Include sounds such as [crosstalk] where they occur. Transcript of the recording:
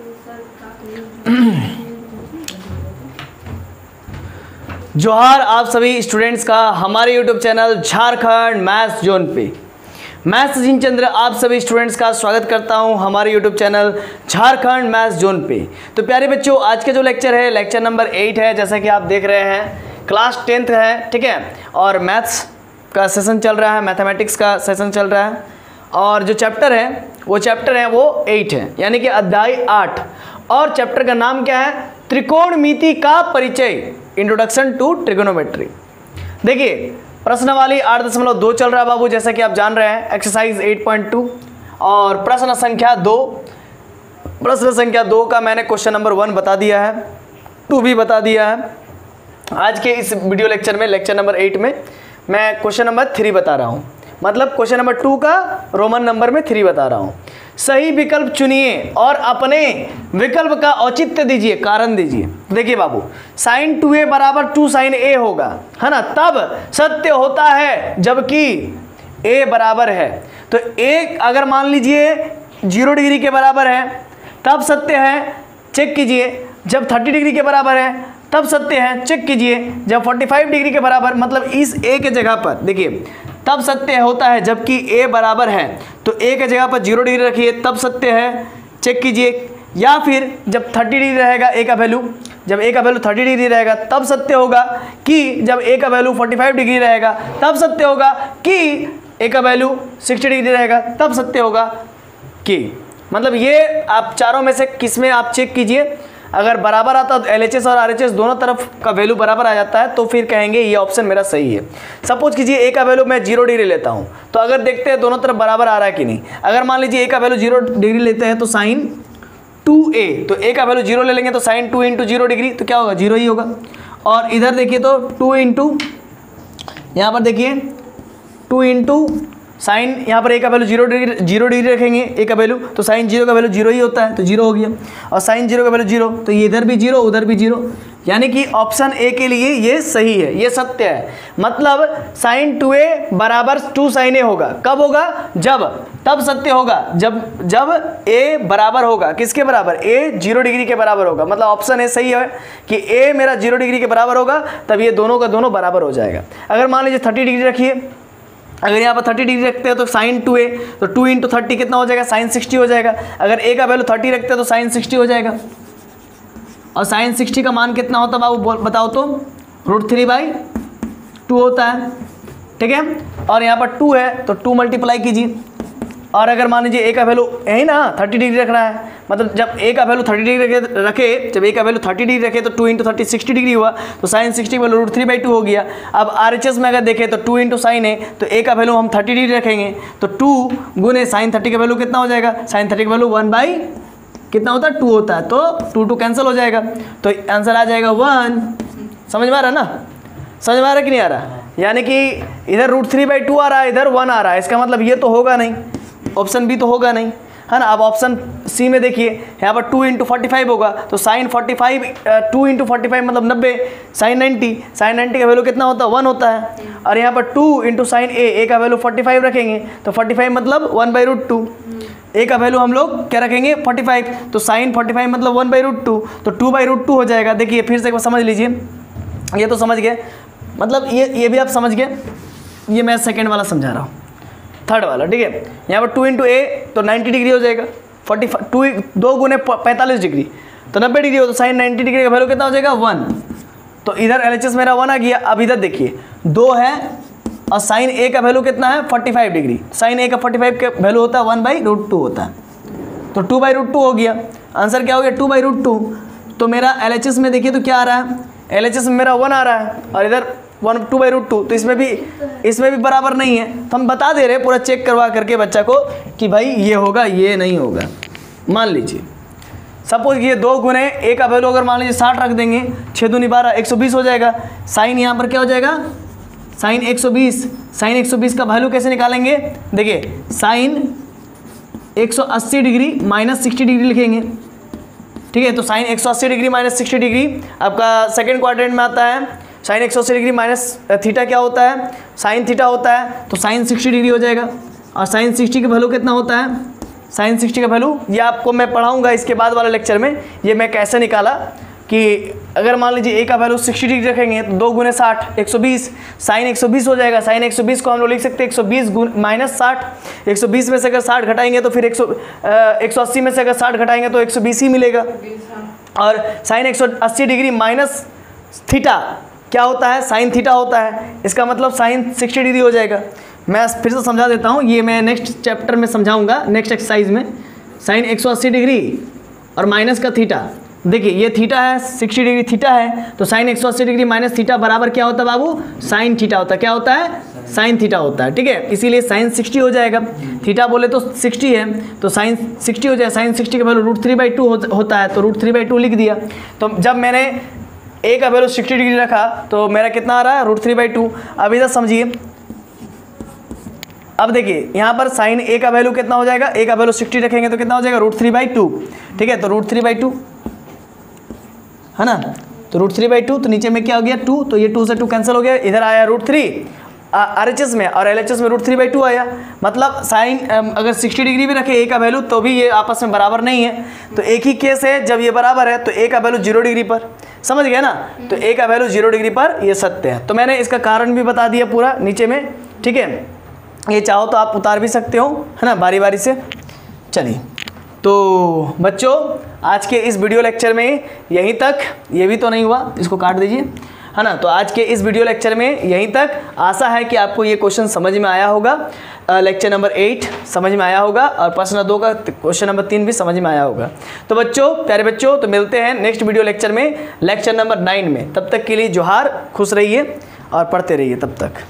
[clears throat] जोहार, आप सभी स्टूडेंट्स का हमारे YouTube channel Jharkhand maths zone पे। मैं सचिन चंद्र आप सभी स्टूडेंट्स का स्वागत करता हूँ हमारे YouTube channel Jharkhand maths zone पे। तो प्यारे बच्चों, आज का जो लेक्चर है लेक्चर नंबर एट है, जैसा कि आप देख रहे हैं क्लास टेंथ है, ठीक है? और मैथ्स का सेशन चल रहा है मैथमेटिक्स का सेशन चल रहा है। और जो चैप्टर है, वो चैप्टर है, वो एट है, यानी कि अध्याय आठ। और चैप्टर का नाम क्या है? त्रिकोणमिति का परिचय। इंट्रोडक्शन टू ट्रिगोनोमेट्री देखिए प्रश्नवाली आठ दशमलव दो चल रहा है बाबू, जैसा कि आप जान रहे हैं एक्सरसाइज 8.2 और प्रश्न संख्या दो। प्रश्न संख्या दो का मैंने क्वेश्चन नंबर वन बता दिया है टू भी बता दिया है। आज के इस वीडियो लेक्चर में लेक्चर नंबर एट में, मैं क्वेश्चन नंबर थ्री बता रहा हूँ। मतलब क्वेश्चन नंबर टू का रोमन नंबर में थ्री बता रहा हूँ। सही विकल्प चुनिए और अपने विकल्प का औचित्य दीजिए, कारण दीजिए। देखिए बाबू साइन टू ए बराबर टू साइन ए होगा, है ना? तब सत्य होता है जबकि ए बराबर है। तो एक अगर मान लीजिए ज़ीरो डिग्री के बराबर है, तब सत्य है चेक कीजिए। जब थर्टी डिग्री के बराबर है, तब सत्य है चेक कीजिए। जब 45 डिग्री के बराबर मतलब इस ए के जगह पर, देखिए तब सत्य होता है जबकि ए बराबर है। तो ए के जगह पर ज़ीरो डिग्री रखिए, तब सत्य है। चेक कीजिए। या फिर जब थर्टी डिग्री रहेगा ए का वैल्यू जब ए का वैल्यू थर्टी डिग्री रहेगा, तब सत्य होगा कि जब ए का वैल्यू फोर्टी फाइव डिग्री रहेगा, तब सत्य होगा कि ए का वैल्यू सिक्सटी डिग्री रहेगा, तब सत्य होगा कि। मतलब ये आप चारों में से किसमें आप चेक कीजिए? अगर बराबर आता है एल और आरएचएस दोनों तरफ़ का वैल्यू बराबर आ जाता है तो फिर कहेंगे ये ऑप्शन मेरा सही है। सपोज़ कीजिए ए का वैल्यू मैं ज़ीरो डिग्री लेता हूँ तो अगर देखते हैं दोनों तरफ़ बराबर आ रहा है कि नहीं, अगर मान लीजिए ए का वैल्यू ज़ीरो डिग्री लेते हैं तो साइन टू ए तो ए का वैल्यू ज़ीरो ले लेंगे तो sine two into zero degree तो क्या होगा? ज़ीरो ही होगा। और इधर देखिए तो टू इंटू यहाँ पर देखिए टू इंटू साइन यहाँ पर ए का value zero degree zero degree रखेंगे ए का वैल्यू तो साइन ज़ीरो का वैल्यू ज़ीरो ही होता है तो ज़ीरो हो गया। और साइन ज़ीरो का वैल्यू ज़ीरो तो ये इधर भी ज़ीरो उधर भी ज़ीरो यानी कि ऑप्शन ए के लिए ये सही है, ये सत्य है। मतलब साइन टू ए बराबर टू साइन ए होगा। कब होगा? जब, तब सत्य होगा। जब जब ए बराबर होगा। किसके बराबर? ए ज़ीरो डिग्री के बराबर होगा। मतलब ऑप्शन ए सही है कि ए मेरा ज़ीरो डिग्री के बराबर होगा, तब ये दोनों का दोनों बराबर हो जाएगा। अगर मान लीजिए थर्टी डिग्री रखिए अगर यहाँ पर थर्टी डिग्री रखते हैं तो साइन टू ए तो टू इंटू थर्टी कितना हो जाएगा? साइन सिक्सटी हो जाएगा। अगर ए का वैल्यू थर्टी रखते हैं तो साइन सिक्सटी हो जाएगा। और साइन सिक्सटी का मान कितना होता है बाबू? बताओ तो। रूट थ्री बाई टू होता है। ठीक है? और यहाँ पर टू है तो टू मल्टीप्लाई कीजिए। और अगर मान लीजिए ए का वैल्यू यही ना थर्टी डिग्री रख रहा है मतलब जब ए का वैल्यू थर्टी डिग्री रखे रखे, जब ए का वैल्यू थर्टी डिग्री रखे तो two into thirty sixty degree हुआ तो sine sixty value root three by two हो गया। अब आर एच एस में अगर देखें तो टू इंटू साइन है तो ए का वैल्यू हम थर्टी डिग्री रखेंगे तो टू गुने साइन थर्टी का वैल्यू कितना हो जाएगा? साइन थर्टी का वैल्यू वन बाई कितना होता? है टू होता है तो टू टू कैंसिल हो जाएगा। तो आंसर आ जाएगा वन समझ में आ रहा ना? समझ में आ रहा कि नहीं आ रहा? यानी कि इधर रूट थ्री बाई टू आ रहा है इधर वन आ रहा है इसका मतलब ये तो होगा नहीं। ऑप्शन बी तो होगा नहीं, है ना? अब ऑप्शन सी में देखिए, यहाँ पर टू इंटू फोर्टी फाइव होगा तो sine forty five two into forty five मतलब नब्बे साइन नाइन्टी साइन नाइन्टी का वैल्यू कितना होता है? वन होता है। और यहाँ पर two into sine A A का वैल्यू फोर्टी फाइव रखेंगे तो फोर्टी फाइव मतलब one by root two A का वैल्यू हम लोग क्या रखेंगे? फोर्टी फाइव तो साइन फोर्टी फाइव मतलब वन बाई रूट टू तो टू बाई रूट टू हो जाएगा। देखिए, फिर से एक बार समझ लीजिए। ये तो समझ गए। मतलब ये ये भी आप समझ गए। ये मैं सेकेंड वाला समझा रहा हूँ। थर्ड वाला, ठीक है? यहाँ पर टू इंटू ए तो नाइन्टी डिग्री हो जाएगा। फोर्टी टू दो गुने पैंतालीस डिग्री तो नब्बे डिग्री हो तो साइन नाइन्टी डिग्री का वैल्यू कितना हो जाएगा? वन तो इधर एलएचएस मेरा वन आ गया, अब इधर देखिए। दो है और साइन ए का वैल्यू कितना है? Forty five degree sine A का फोर्टी फाइव का वैल्यू होता है वन बाई रूट टू होता है। तो टू बाई रूट टू हो गया। आंसर क्या हो गया? टू बाई रूट टू तो मेरा एलएचएस में देखिए तो क्या आ रहा है? एलएचएस में मेरा वन आ रहा है। और इधर one two by root two तो इसमें भी इसमें भी बराबर नहीं है। तो हम बता दे रहे पूरा चेक करवा करके बच्चा को कि भाई ये होगा, ये नहीं होगा। मान लीजिए सपोज़ ये दो गुने ए का वैल्यू अगर मान लीजिए साठ रख देंगे छः दूनी बारह, एक सौ बीस हो जाएगा। साइन यहाँ पर क्या हो जाएगा? साइन एक सौ बीस, साइन एक सौ बीस का वैल्यू कैसे निकालेंगे? देखिए, साइन एक सौ अस्सी डिग्री माइनस सिक्सटी डिग्री लिखेंगे। ठीक है तो साइन एक सौ अस्सी डिग्री माइनस सिक्सटी डिग्री, आपका सेकेंड क्वाड्रेंट में आता है। साइन एक सौ अस्सी डिग्री माइनस थीटा क्या होता है? साइन थीटा होता है तो साइन सिक्सटी डिग्री हो जाएगा। और साइन सिक्सटी का वैल्यू कितना होता है? साइन सिक्सटी का वैल्यू ये आपको मैं पढ़ाऊँगा इसके बाद वाले लेक्चर में ये मैं कैसे निकाला कि अगर मान लीजिए ए का वैल्यू सिक्सटी डिग्री रखेंगे तो दो गुने साठ एक सौ बीस साइन एक सौ बीस हो जाएगा। साइन एक सौ बीस को हम लोग लिख सकते हैं एक सौ बीस माइनस साठ एक सौ बीस में से अगर साठ घटाएँगे तो फिर एक सौ एक सौ अस्सी में से अगर साठ घटाएँगे तो एक सौ बीस ही मिलेगा। और साइन एक सौ अस्सी डिग्री माइनस थीटा क्या होता है? साइन थीटा होता है। इसका मतलब साइन सिक्सटी डिग्री हो जाएगा। मैं फिर से समझा देता हूँ। ये मैं नेक्स्ट चैप्टर में समझाऊँगा, नेक्स्ट एक्सरसाइज में। साइन 180 डिग्री और माइनस का थीटा। देखिए, ये थीटा है 60 डिग्री थीटा है तो साइन 180 डिग्री माइनस थीटा बराबर क्या होता है बाबू? साइन थीटा होता है। क्या होता है? साइन थीटा होता है, ठीक है? इसीलिए साइन 60 हो जाएगा। थीटा बोले तो 60 है तो साइन 60 हो जाए। साइन 60 का value root three by two होता है तो रूट थ्री बाई टू लिख दिया। तो जब मैंने ए का वैल्यू 60 डिग्री रखा तो मेरा कितना आ रहा है? रूट थ्री बाई टू अब इधर समझिए। अब देखिए, यहाँ पर साइन ए का वैल्यू कितना हो जाएगा? ए का वैल्यू सिक्सटी रखेंगे तो कितना हो जाएगा? रूट थ्री बाई टू ठीक है तो रूट थ्री बाई टू है ना? तो रूट थ्री बाई टू तो नीचे में क्या हो गया? टू तो ये टू से टू कैंसिल हो गया। इधर आया root three R H S में, और एल एच एस में रूट थ्री बाई टू आया। मतलब साइन अगर सिक्सटी डिग्री भी रखे ए का वैल्यू तो भी ये आपस में बराबर नहीं है। तो एक ही केस है, जब ये बराबर है तो ए का वैल्यू ज़ीरो डिग्री पर। समझ गया ना? तो ए का वैल्यू ज़ीरो डिग्री पर ये सत्य है। तो मैंने इसका कारण भी बता दिया पूरा नीचे में ठीक है? ये चाहो तो आप उतार भी सकते हो है ना बारी बारी से? चलिए। तो बच्चों आज के इस वीडियो लेक्चर में यहीं तक। ये भी तो नहीं हुआ इसको काट दीजिए। है ना? तो आज के इस वीडियो लेक्चर में यहीं तक। आशा है कि आपको ये क्वेश्चन समझ में आया होगा। लेक्चर नंबर एट समझ में आया होगा और प्रश्न दो का क्वेश्चन नंबर तीन भी समझ में आया होगा। तो बच्चों, प्यारे बच्चों तो मिलते हैं नेक्स्ट वीडियो लेक्चर में लेक्चर नंबर नाइन में। तब तक के लिए जोहार, खुश रहिए और पढ़ते रहिए तब तक।